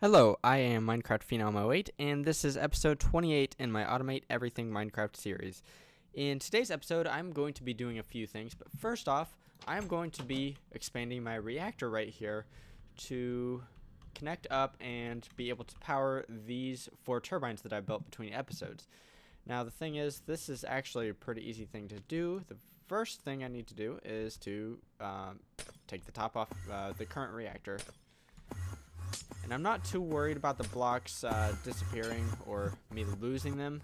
Hello, I am Minecraft Phenom 08, and this is episode 28 in my Automate Everything Minecraft series. In today's episode, I'm going to be doing a few things, but first off, I'm going to be expanding my reactor right here to connect up and be able to power these four turbines that I built between episodes. Now, the thing is, this is actually a pretty easy thing to do. The first thing I need to do is to um, take the top off uh, the current reactor and I'm not too worried about the blocks uh, disappearing or me losing them.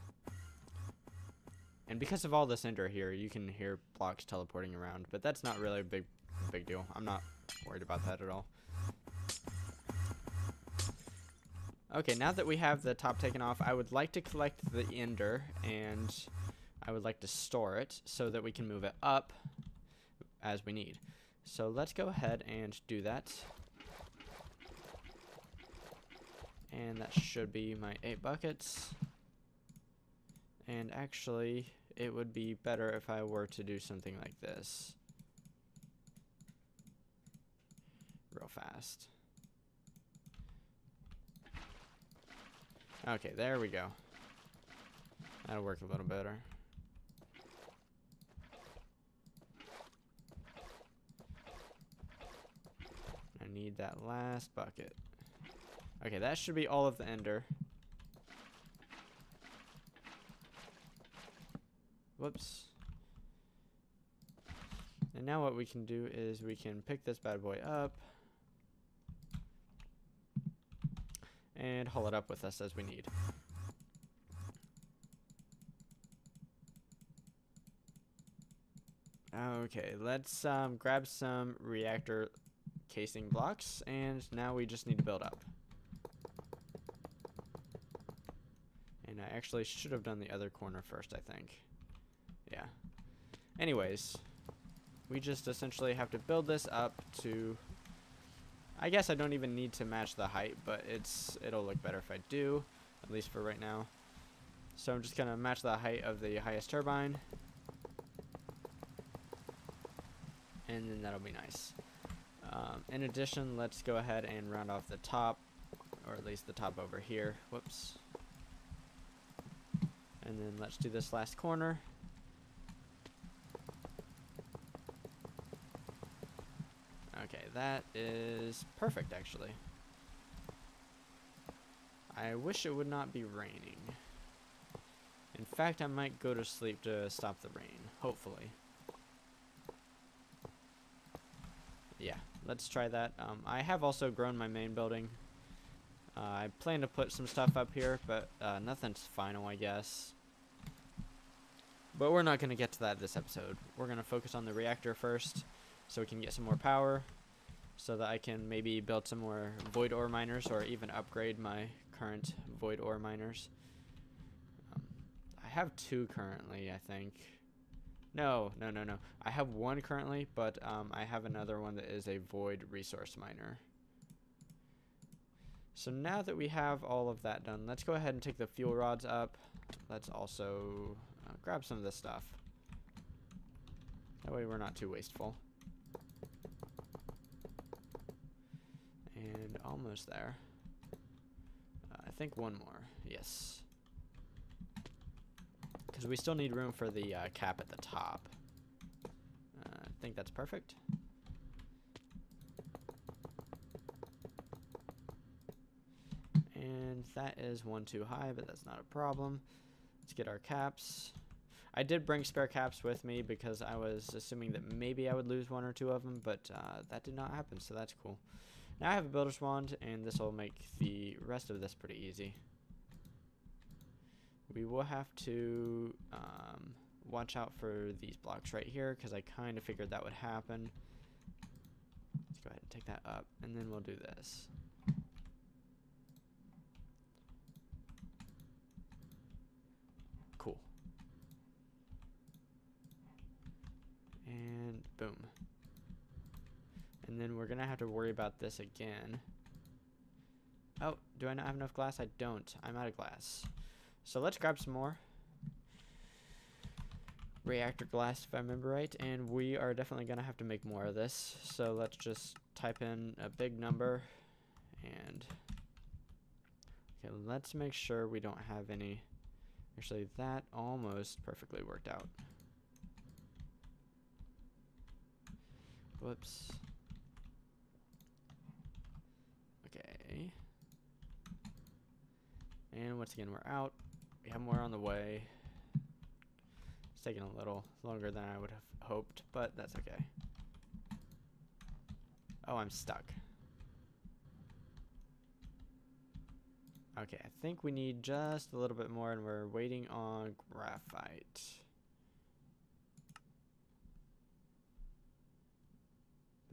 And because of all this ender here, you can hear blocks teleporting around, but that's not really a big, big deal. I'm not worried about that at all. Okay, now that we have the top taken off, I would like to collect the ender, and I would like to store it so that we can move it up as we need. So let's go ahead and do that. And that should be my eight buckets. And actually, it would be better if I were to do something like this. Real fast. Okay, there we go. That'll work a little better. I need that last bucket. Okay, that should be all of the ender. Whoops. And now what we can do is we can pick this bad boy up and haul it up with us as we need. Okay, let's um, grab some reactor casing blocks and now we just need to build up. And I actually should have done the other corner first, I think. Yeah. Anyways, we just essentially have to build this up to... I guess I don't even need to match the height, but it's it'll look better if I do, at least for right now. So I'm just going to match the height of the highest turbine. And then that'll be nice. Um, in addition, let's go ahead and round off the top, or at least the top over here. Whoops. And then let's do this last corner. Okay, that is perfect actually. I wish it would not be raining. In fact, I might go to sleep to stop the rain, hopefully. Yeah, let's try that. Um, I have also grown my main building. Uh, I plan to put some stuff up here, but uh, nothing's final, I guess. But we're not going to get to that this episode. We're going to focus on the reactor first so we can get some more power so that I can maybe build some more void ore miners or even upgrade my current void ore miners. Um, I have two currently, I think. No, no, no, no. I have one currently, but um, I have another one that is a void resource miner. So now that we have all of that done, let's go ahead and take the fuel rods up. Let's also grab some of this stuff. That way we're not too wasteful. And almost there. Uh, I think one more. Yes. Because we still need room for the uh, cap at the top. Uh, I think that's perfect. And that is one too high, but that's not a problem. Let's get our caps. I did bring spare caps with me because I was assuming that maybe I would lose one or two of them, but uh, that did not happen, so that's cool. Now I have a builder's wand, and this will make the rest of this pretty easy. We will have to um, watch out for these blocks right here, because I kind of figured that would happen. Let's go ahead and take that up, and then we'll do this. And boom. And then we're to have to worry about this again. Oh, do I not have enough glass? I don't. I'm out of glass. So let's grab some more. Reactor glass, if I remember right. And we are definitely to have to make more of this. So let's just type in a big number. And okay let's make sure we don't have any. Actually, that almost perfectly worked out. Whoops. Okay. And once again, we're out. We have more on the way. It's taking a little longer than I would have hoped, but that's okay. Oh, I'm stuck. Okay, I think we need just a little bit more and we're waiting on graphite.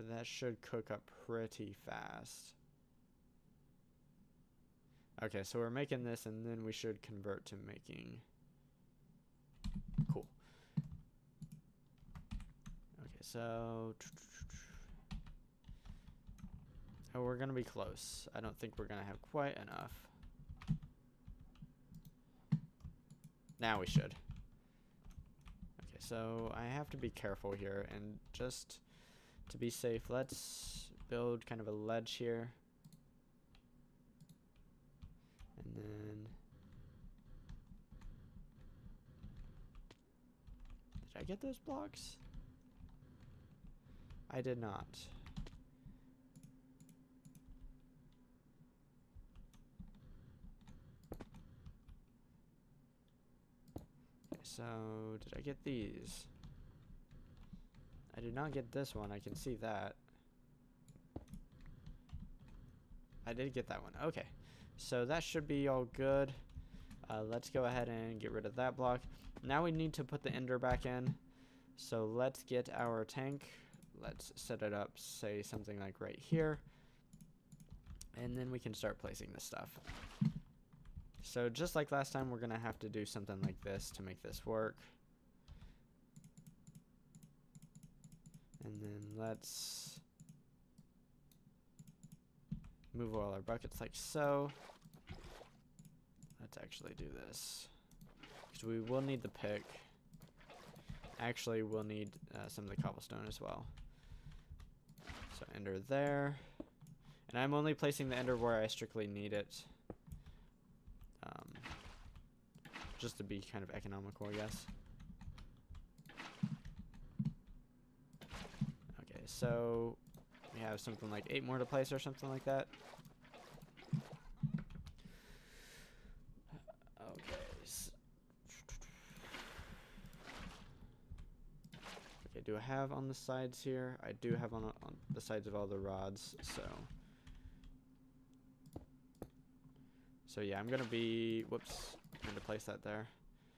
But that should cook up pretty fast. Okay, so we're making this and then we should convert to making... Cool. Okay, so... Oh, we're going to be close. I don't think we're going to have quite enough. Now we should. Okay, so I have to be careful here and just to be safe, let's build kind of a ledge here. And then... Did I get those blocks? I did not. So, did I get these? I did not get this one, I can see that. I did get that one, okay. So that should be all good. Uh, let's go ahead and get rid of that block. Now we need to put the ender back in. So let's get our tank. Let's set it up, say something like right here. And then we can start placing this stuff. So just like last time, we're going to have to do something like this to make this work. And then let's move all our buckets like so. Let's actually do this. Because we will need the pick. Actually, we'll need uh, some of the cobblestone as well. So ender there. And I'm only placing the ender where I strictly need it. Um, just to be kind of economical, I guess. Okay, so we have something like eight more to place or something like that. Okay. Okay, do I have on the sides here? I do have on, on the sides of all the rods, so... So yeah, I'm gonna be, whoops, I'm gonna place that there.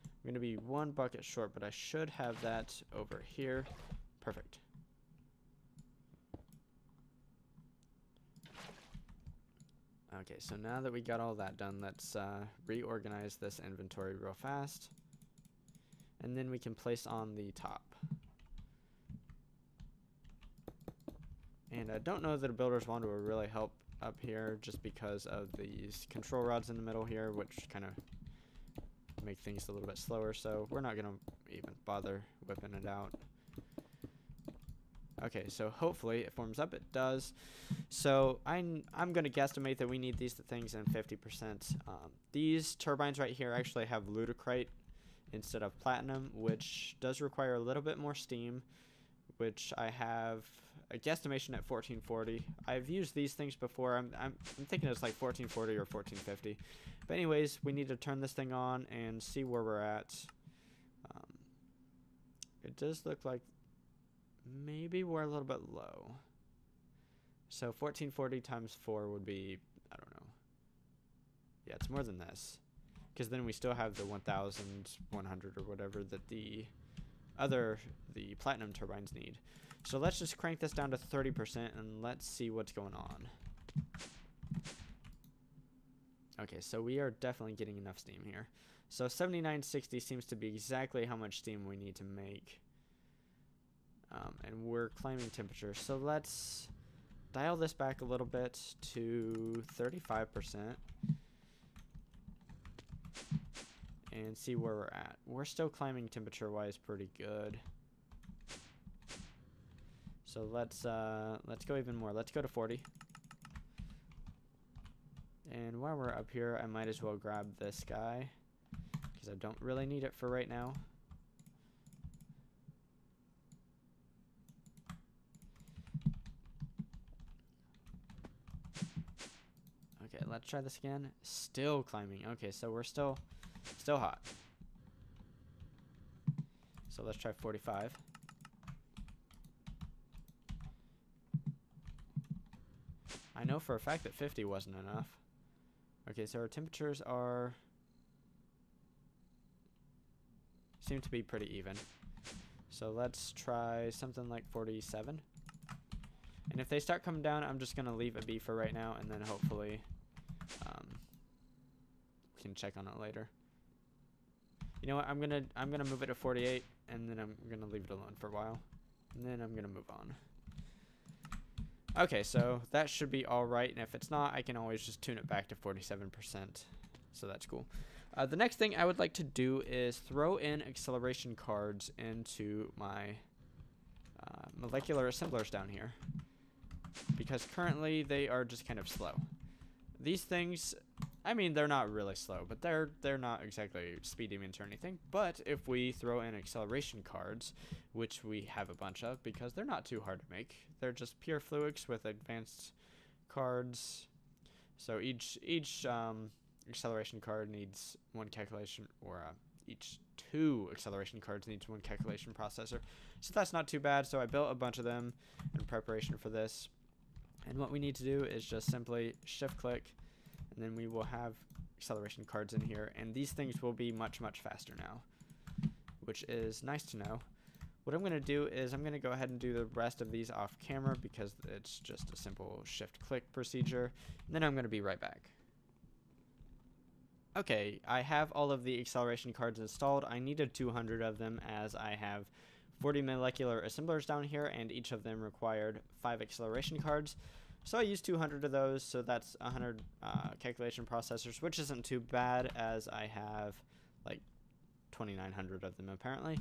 I'm gonna be one bucket short, but I should have that over here. Perfect. Okay, so now that we got all that done, let's uh, reorganize this inventory real fast. And then we can place on the top. And I don't know that a builder's wand will really help up here just because of these control rods in the middle here, which kind of make things a little bit slower. So we're not going to even bother whipping it out. Okay, so hopefully it forms up. It does. So I'm, I'm going to guesstimate that we need these things in 50%. Um, these turbines right here actually have ludicrite instead of platinum, which does require a little bit more steam, which I have a guesstimation at 1440. I've used these things before. I'm, I'm, I'm thinking it's like 1440 or 1450. But anyways, we need to turn this thing on and see where we're at. Um, it does look like maybe we're a little bit low. So 1440 times 4 would be, I don't know. Yeah, it's more than this. Because then we still have the 1100 or whatever that the other, the platinum turbines need. So let's just crank this down to 30% and let's see what's going on. Okay, so we are definitely getting enough steam here. So 7960 seems to be exactly how much steam we need to make. Um, and we're climbing temperature. So let's dial this back a little bit to 35% and see where we're at. We're still climbing temperature wise pretty good. So let's uh, let's go even more. Let's go to 40. And while we're up here, I might as well grab this guy because I don't really need it for right now. Okay, let's try this again. Still climbing. Okay, so we're still still hot. So let's try 45. I know for a fact that 50 wasn't enough. Okay, so our temperatures are seem to be pretty even. So let's try something like 47. And if they start coming down, I'm just going to leave it be for right now, and then hopefully can check on it later. You know what? I'm gonna I'm gonna move it to 48, and then I'm gonna leave it alone for a while, and then I'm gonna move on. Okay, so that should be all right, and if it's not, I can always just tune it back to 47%. So that's cool. Uh, the next thing I would like to do is throw in acceleration cards into my uh, molecular assemblers down here because currently they are just kind of slow. These things, I mean, they're not really slow, but they're they're not exactly speed demons or anything. But if we throw in acceleration cards, which we have a bunch of because they're not too hard to make, they're just pure Fluix with advanced cards. So each each um, acceleration card needs one calculation, or uh, each two acceleration cards needs one calculation processor. So that's not too bad. So I built a bunch of them in preparation for this. And what we need to do is just simply shift click and then we will have acceleration cards in here and these things will be much much faster now which is nice to know. What I'm going to do is I'm going to go ahead and do the rest of these off camera because it's just a simple shift click procedure and then I'm going to be right back. Okay, I have all of the acceleration cards installed. I needed 200 of them as I have 40 molecular assemblers down here, and each of them required 5 acceleration cards. So I used 200 of those, so that's 100 uh, calculation processors, which isn't too bad as I have like 2,900 of them apparently.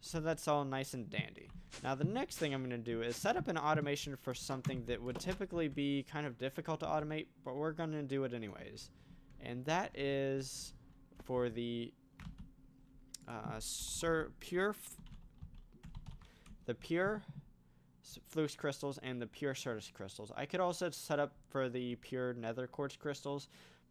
So that's all nice and dandy. Now the next thing I'm going to do is set up an automation for something that would typically be kind of difficult to automate, but we're going to do it anyways. And that is for the uh, Sir Pure the pure Fluix crystals and the pure Certus crystals. I could also set up for the pure nether quartz crystals,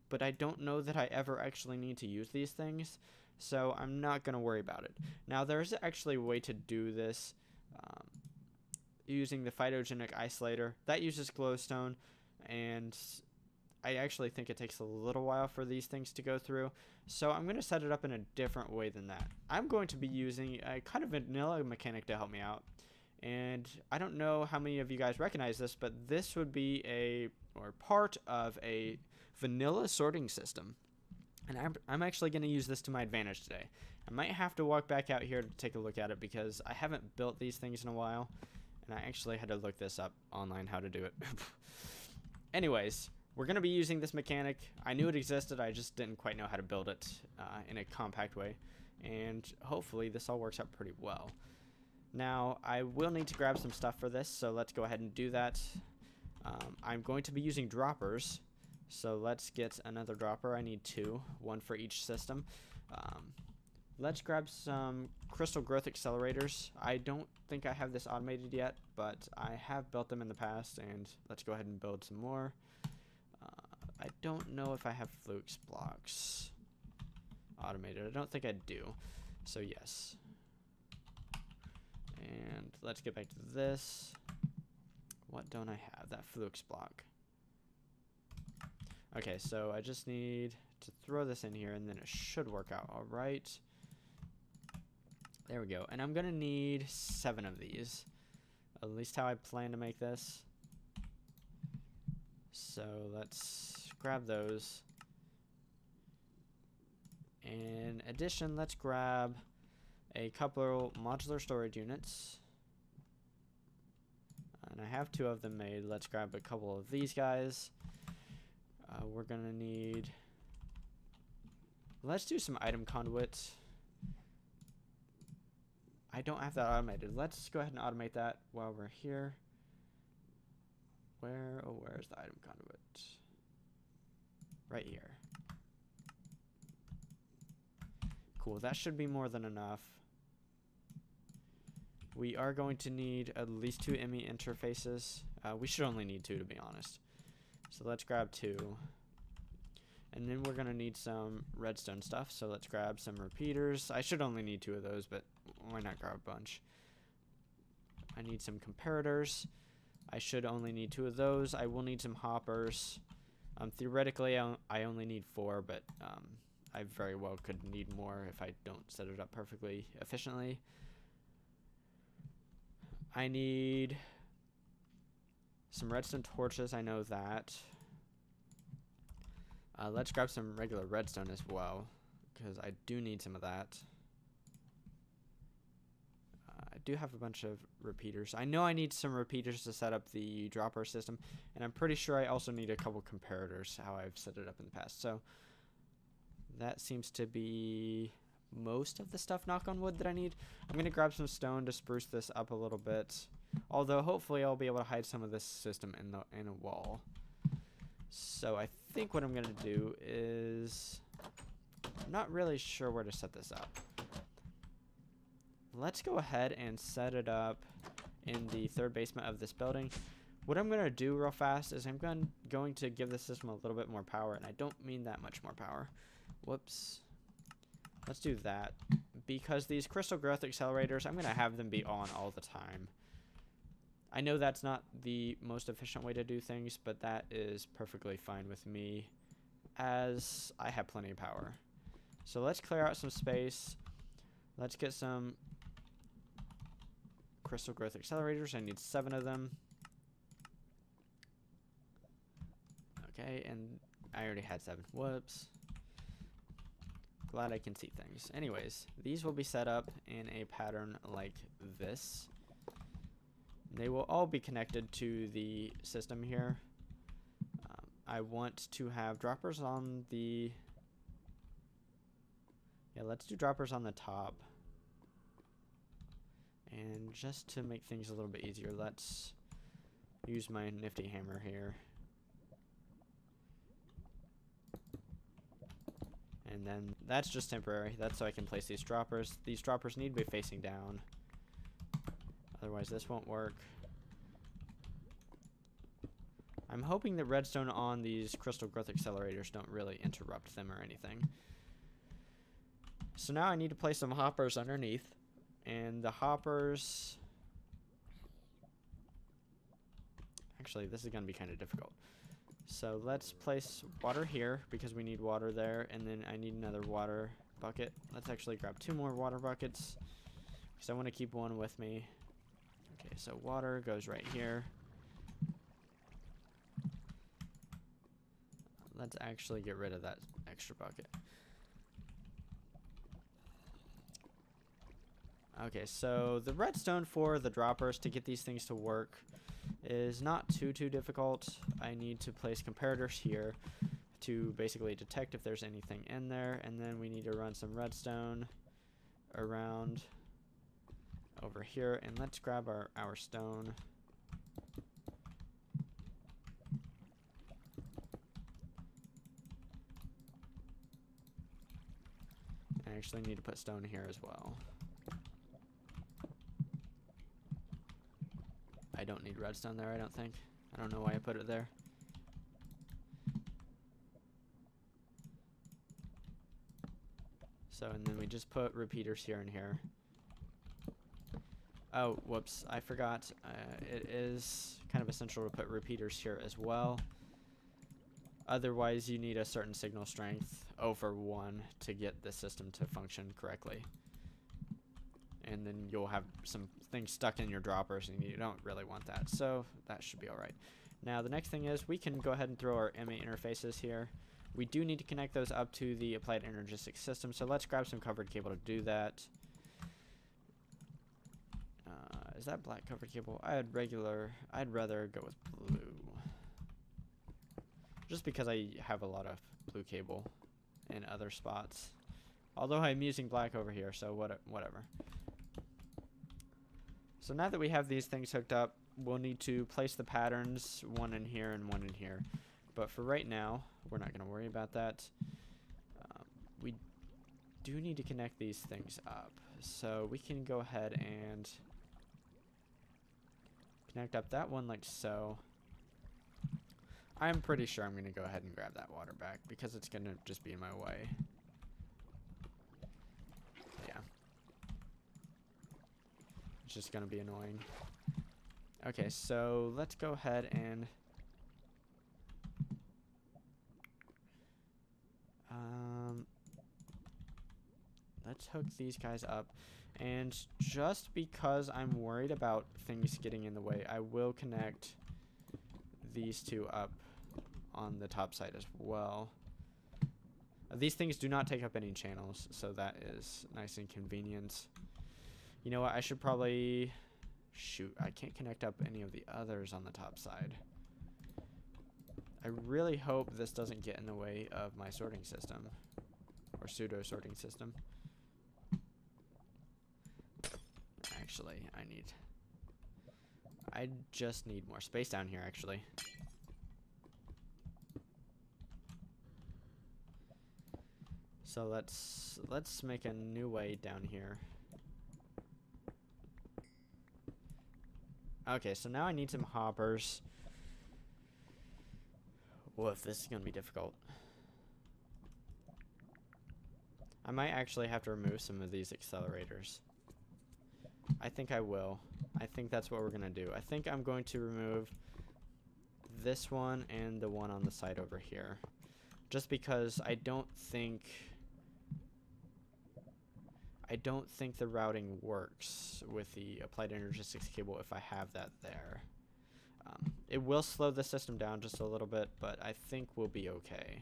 but I don't know that I ever actually need to use these things, so I'm not going to worry about it. Now, there's actually a way to do this um, using the phytogenic insolator. That uses glowstone, and I actually think it takes a little while for these things to go through. So I'm going to set it up in a different way than that. I'm going to be using a kind of vanilla mechanic to help me out. And I don't know how many of you guys recognize this, but this would be a, or part of a vanilla sorting system. And I'm, I'm actually going to use this to my advantage today. I might have to walk back out here to take a look at it because I haven't built these things in a while. And I actually had to look this up online how to do it. Anyways, we're going to be using this mechanic. I knew it existed, I just didn't quite know how to build it uh, in a compact way. And hopefully this all works out pretty well. Now, I will need to grab some stuff for this, so let's go ahead and do that. Um, I'm going to be using droppers, so let's get another dropper. I need two, one for each system. Um, let's grab some crystal growth accelerators. I don't think I have this automated yet, but I have built them in the past, and let's go ahead and build some more. I don't know if I have Fluix blocks automated. I don't think I do. So yes. And let's get back to this. What don't I have? That Fluix block. Okay, so I just need to throw this in here and then it should work out all right. There we go. And I'm going to need seven of these. At least how I plan to make this. So let's grab those. In addition, let's grab a couple of modular storage units. And I have two of them made. Let's grab a couple of these guys. Uh, we're going to need... Let's do some item conduits. I don't have that automated. Let's go ahead and automate that while we're here. Where, oh, where's the item conduit? right here. Cool, that should be more than enough. We are going to need at least two ME interfaces. Uh, we should only need two to be honest. So let's grab two. And then we're going to need some redstone stuff. So let's grab some repeaters. I should only need two of those, but why not grab a bunch? I need some comparators. I should only need two of those. I will need some hoppers. Um, theoretically, I, only need four, but um, I very well could need more if I don't set it up perfectly efficiently. I need some redstone torches. I know that. Uh, let's grab some regular redstone as well, because I do need some of that. Uh, I do have a bunch of repeaters. I know I need some repeaters to set up the dropper system, and I'm pretty sure I also need a couple comparators, how I've set it up in the past. So that seems to be most of the stuff, knock on wood, that I need. I'm going to grab some stone to spruce this up a little bit. Although, hopefully, I'll be able to hide some of this system in the in a wall. So I think what I'm going to do is... I'm not really sure where to set this up. Let's go ahead and set it up in the third basement of this building. What I'm going to do real fast is I'm going, going to give the system a little bit more power, and I don't mean that much more power. Whoops. Let's do that. Because these crystal growth accelerators, I'm going to have them be on all the time. I know that's not the most efficient way to do things, but that is perfectly fine with me as I have plenty of power. So let's clear out some space. Let's get some crystal growth accelerators. I need seven of them. Okay, and I already had seven. Whoops. Glad I can see things. Anyways, these will be set up in a pattern like this. They will all be connected to the system here. Um, I want to have droppers on the... Yeah, let's do droppers on the top. And just to make things a little bit easier, let's use my nifty hammer here. And then that's just temporary. That's so I can place these droppers. These droppers need to be facing down. Otherwise this won't work. I'm hoping that redstone on these crystal growth accelerators don't really interrupt them or anything. So now I need to place some hoppers underneath. And the hoppers... Actually, this is going to be kind of difficult. So let's place water here because we need water there. And then I need another water bucket. Let's actually grab two more water buckets because I want to keep one with me. Okay, so water goes right here. Let's actually get rid of that extra bucket. Okay, so the redstone for the droppers to get these things to work is not too, too difficult. I need to place comparators here to basically detect if there's anything in there, and then we need to run some redstone around over here, and let's grab our, our stone. I actually need to put stone here as well. I don't need redstone there, I don't think. I don't know why I put it there. So, and then we just put repeaters here and here. Oh, whoops, I forgot. Uh, it is kind of essential to put repeaters here as well. Otherwise, you need a certain signal strength over 1 to get the system to function correctly. And then you'll have some things stuck in your droppers, and you don't really want that. So that should be alright. Now, the next thing is we can go ahead and throw our ME interfaces here. We do need to connect those up to the Applied Energistics system, so let's grab some covered cable to do that. Uh, is that black covered cable? I had regular. I'd rather go with blue. Just because I have a lot of blue cable in other spots. Although I'm using black over here, so what, whatever. So now that we have these things hooked up, we'll need to place the patterns, one in here and one in here. But for right now, we're not going to worry about that. Um, we do need to connect these things up. So we can go ahead and connect up that one like so. I'm pretty sure I'm going to go ahead and grab that water back because it's going to just be in my way. Yeah. Just going to be annoying. Okay, so let's go ahead and... Um, let's hook these guys up. And just because I'm worried about things getting in the way, I will connect these two up on the top side as well. These things do not take up any channels, so that is nice and convenient. You know what, I should probably... Shoot, I can't connect up any of the others on the top side. I really hope this doesn't get in the way of my sorting system. Or pseudo sorting system. Actually, I need... I just need more space down here, actually. So let's let's make a new way down here. Okay, so now I need some hoppers. Woof, this is gonna be difficult. I might actually have to remove some of these accelerators. I think I will. I think that's what we're gonna do. I think I'm going to remove this one and the one on the side over here. Just because I don't think I don't think the routing works with the applied energistics cable if I have that there. Um, it will slow the system down just a little bit, but I think we'll be okay.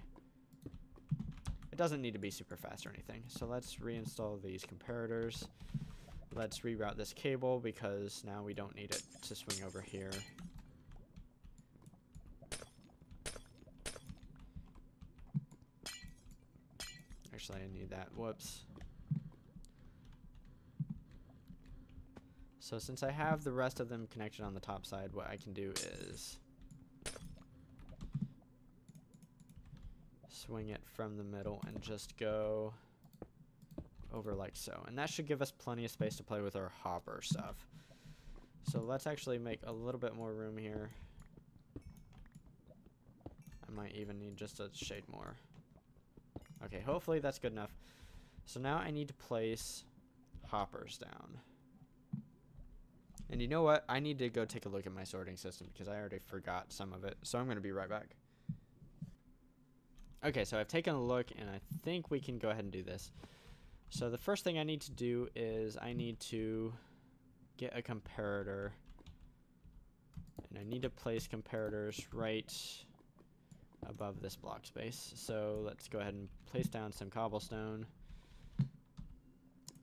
It doesn't need to be super fast or anything. So let's reinstall these comparators. Let's reroute this cable because now we don't need it to swing over here. Actually, I need that. Whoops. So since I have the rest of them connected on the top side, what I can do is swing it from the middle and just go over like so. And that should give us plenty of space to play with our hopper stuff. So let's actually make a little bit more room here. I might even need just a shade more. Okay, hopefully that's good enough. So now I need to place hoppers down. And you know what? I need to go take a look at my sorting system because I already forgot some of it. So I'm going to be right back. Okay, so I've taken a look and I think we can go ahead and do this. So the first thing I need to do is I need to get a comparator. And I need to place comparators right above this block space. So let's go ahead and place down some cobblestone.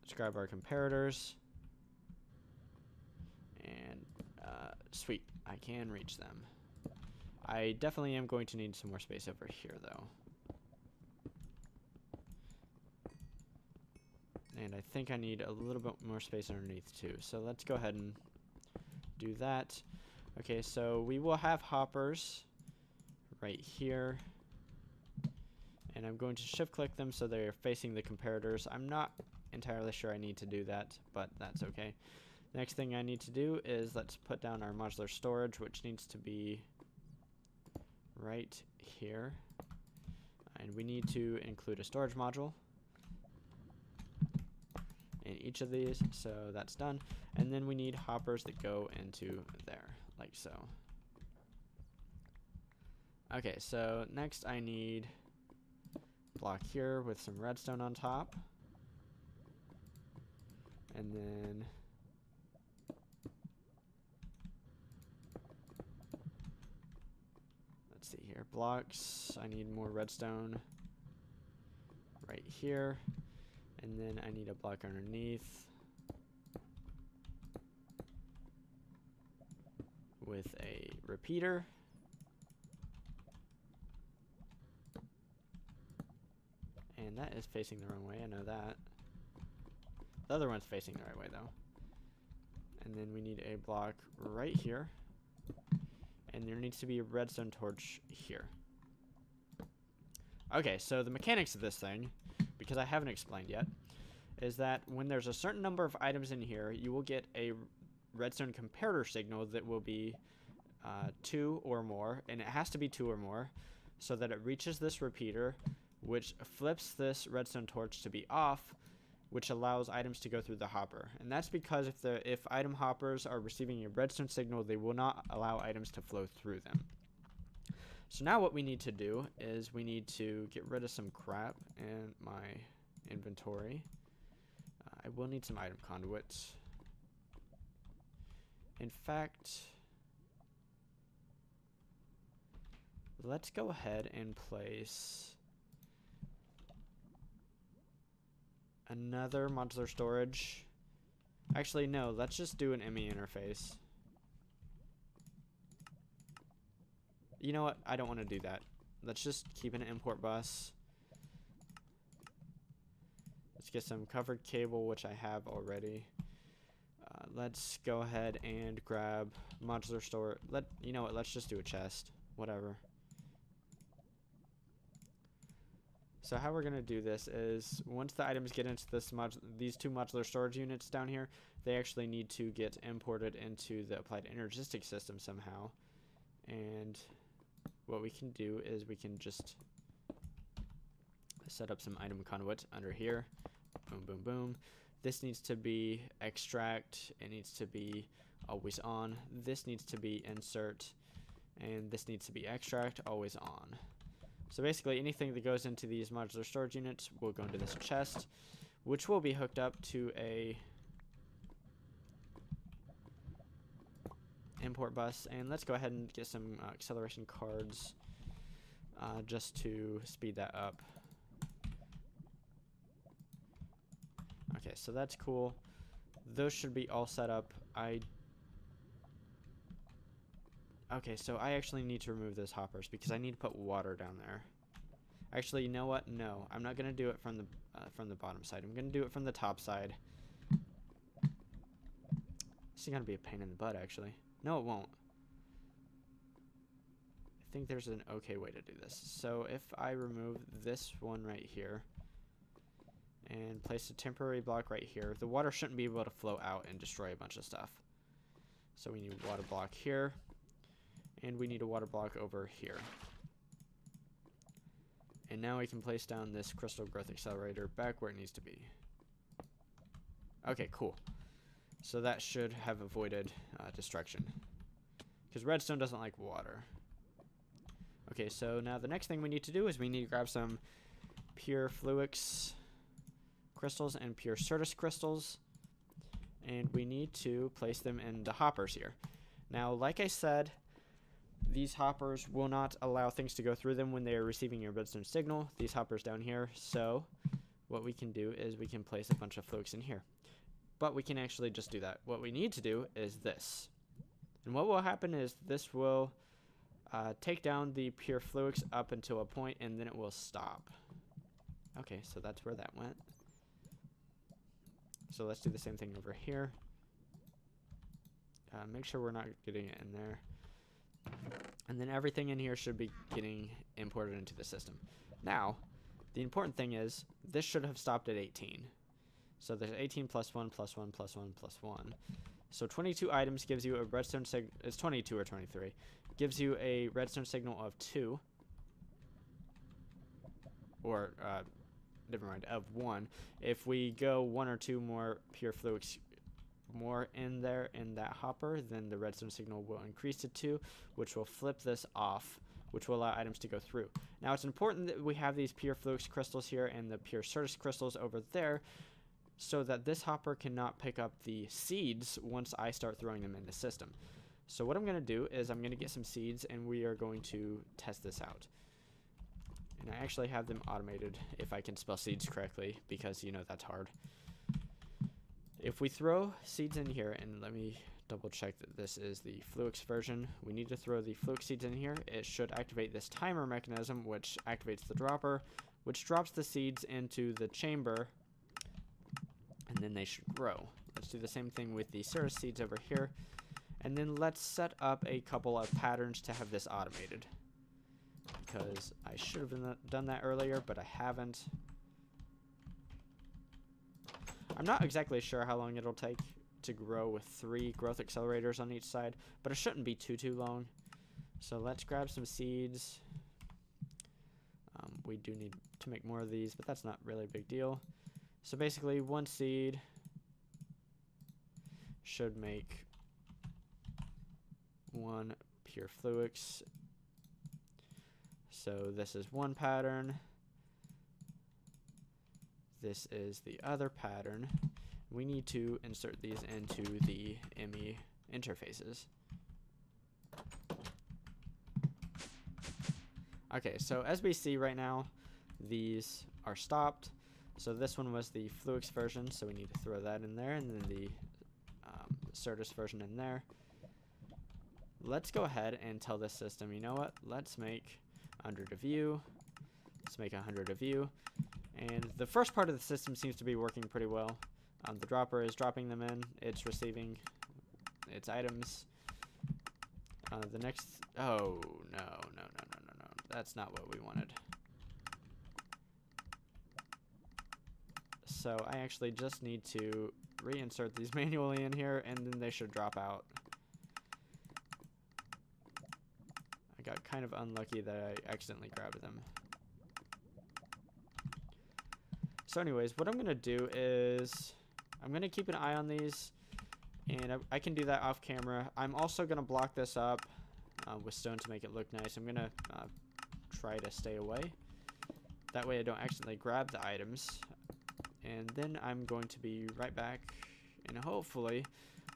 Let's grab our comparators. Sweet, I can reach them. I definitely am going to need some more space over here, though. And I think I need a little bit more space underneath, too. So let's go ahead and do that. Okay, so we will have hoppers right here. And I'm going to shift click them so they're facing the comparators. I'm not entirely sure I need to do that, but that's okay. Next thing I need to do is let's put down our modular storage, which needs to be right here. And we need to include a storage module in each of these, so that's done. And then we need hoppers that go into there, like so. Okay, so next I need block here with some redstone on top. And then blocks. I need more redstone right here. And then I need a block underneath with a repeater. And that is facing the wrong way, I know that. The other one's facing the right way though. And then we need a block right here and there needs to be a redstone torch here. Okay, so the mechanics of this thing, because I haven't explained yet, is that when there's a certain number of items in here, you will get a redstone comparator signal that will be uh, two or more, and it has to be two or more, so that it reaches this repeater, which flips this redstone torch to be off, which allows items to go through the hopper. And that's because if the if item hoppers are receiving a redstone signal, they will not allow items to flow through them. So now what we need to do is we need to get rid of some crap in my inventory. Uh, I will need some item conduits. In fact, let's go ahead and place another modular storage. Actually, no, let's just do an ME interface. You know what? I don't want to do that. Let's just keep an import bus. Let's get some covered cable, which I have already. Uh, let's go ahead and grab modular store. Let you know what? Let's just do a chest. Whatever. So how we're gonna do this is once the items get into this these two modular storage units down here, they actually need to get imported into the applied energistic system somehow. And what we can do is we can just set up some item conduit under here. Boom, boom, boom. This needs to be extract. It needs to be always on. This needs to be insert. And this needs to be extract, always on. So basically anything that goes into these modular storage units will go into this chest, which will be hooked up to a import bus. And let's go ahead and get some uh, acceleration cards uh, just to speed that up. Okay, so that's cool. Those should be all set up. I Okay, so I actually need to remove those hoppers because I need to put water down there. Actually, you know what? No, I'm not gonna do it from the uh, from the bottom side. I'm gonna do it from the top side. This is gonna be a pain in the butt, actually. No, it won't. I think there's an okay way to do this. So if I remove this one right here and place a temporary block right here, the water shouldn't be able to flow out and destroy a bunch of stuff. So we need water block here. And we need a water block over here. And now we can place down this crystal growth accelerator back where it needs to be. Okay, cool. So that should have avoided uh, destruction. Because redstone doesn't like water. Okay, so now the next thing we need to do is we need to grab some pure Fluix crystals and pure Certus crystals. And we need to place them in the hoppers here. Now, like I said, these hoppers will not allow things to go through them when they are receiving your redstone signal. These hoppers down here. So what we can do is we can place a bunch of Fluix in here. But we can actually just do that. What we need to do is this. And what will happen is this will uh, take down the pure Fluix up until a point and then it will stop. Okay, so that's where that went. So let's do the same thing over here. Uh, make sure we're not getting it in there. And then everything in here should be getting imported into the system. Now, the important thing is this should have stopped at 18. So there's 18 plus 1 plus 1 plus 1 plus 1. So 22 items gives you a redstone signal. It's 22 or 23. Gives you a redstone signal of 2. Or, uh, never mind, of 1. If we go 1 or 2 more pure Fluix more in there in that hopper, then the redstone signal will increase it to 2, which will flip this off, which will allow items to go through. Now, it's important that we have these pure Fluix crystals here and the pure Certus crystals over there, so that this hopper cannot pick up the seeds once I start throwing them in the system. So what I'm going to do is I'm going to get some seeds and we are going to test this out. And I actually have them automated if I can spell seeds correctly because, you know, that's hard. If we throw seeds in here, and let me double check that this is the Fluix version, we need to throw the Fluix seeds in here. It should activate this timer mechanism, which activates the dropper, which drops the seeds into the chamber and then they should grow. Let's do the same thing with the Certus seeds over here. And then let's set up a couple of patterns to have this automated. because I should have done that earlier, but I haven't. I'm not exactly sure how long it'll take to grow with three growth accelerators on each side, but it shouldn't be too, too long. So let's grab some seeds. Um, we do need to make more of these, but that's not really a big deal. So basically, one seed should make one pure fluix. So this is one pattern. This is the other pattern. We need to insert these into the ME interfaces. Okay, so as we see right now, these are stopped. So this one was the Fluix version, so we need to throw that in there, and then the um, Certus version in there. Let's go ahead and tell this system, you know what, let's make 100 a view. Let's make 100 a view. And the first part of the system seems to be working pretty well. Um, the dropper is dropping them in. It's receiving its items. Uh, the next... Oh, no, no, no, no, no, no. That's not what we wanted. So I actually just need to reinsert these manually in here, and then they should drop out. I got kind of unlucky that I accidentally grabbed them. So anyways, what I'm going to do is I'm going to keep an eye on these, and I, I, can do that off camera. I'm also going to block this up uh, with stone to make it look nice. I'm going to uh, try to stay away. That way I don't accidentally grab the items. And then I'm going to be right back, and hopefully,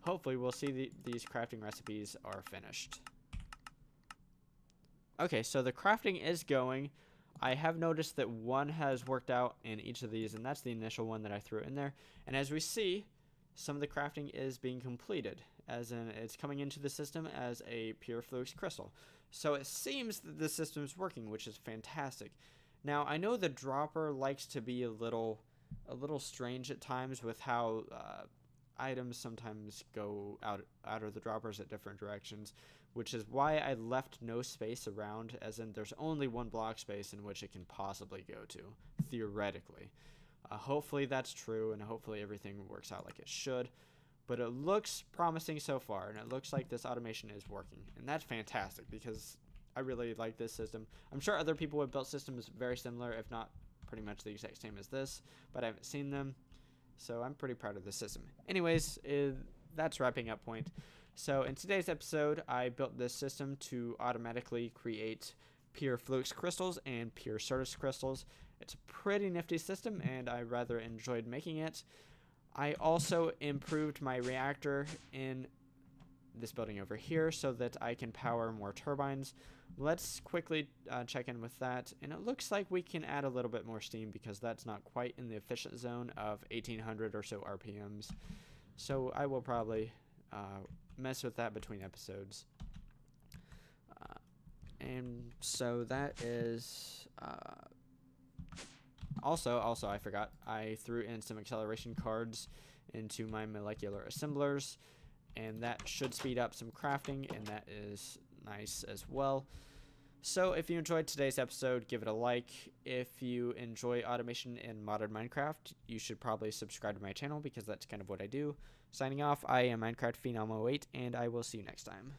hopefully we'll see the, these crafting recipes are finished. Okay, so the crafting is going. I have noticed that one has worked out in each of these, and that's the initial one that I threw in there. And as we see, some of the crafting is being completed, as in it's coming into the system as a pure fluix crystal. So it seems that the system is working, which is fantastic. Now, I know the dropper likes to be a little, a little strange at times with how uh, items sometimes go out, out of the droppers at different directions which is why I left no space around, as in there's only one block space in which it can possibly go to, theoretically. Uh, hopefully that's true, and hopefully everything works out like it should. But it looks promising so far, and it looks like this automation is working. And that's fantastic, because I really like this system. I'm sure other people have built systems very similar, if not pretty much the exact same as this, but I haven't seen them. So I'm pretty proud of the system. Anyways, uh, that's wrapping up point. So in today's episode, I built this system to automatically create pure fluix crystals and pure Certus crystals. It's a pretty nifty system and I rather enjoyed making it. I also improved my reactor in this building over here so that I can power more turbines. Let's quickly uh, check in with that. And it looks like we can add a little bit more steam because that's not quite in the efficient zone of 1800 or so RPMs. So I will probably uh, mess with that between episodes. Uh, and so that is. Uh, also, also I forgot I threw in some acceleration cards into my molecular assemblers, and that should speed up some crafting, and that is nice as well. So if you enjoyed today's episode, give it a like. If you enjoy automation in modded Minecraft, you should probably subscribe to my channel because that's kind of what I do. Signing off, I am Minecraft Phenom 08, and I will see you next time.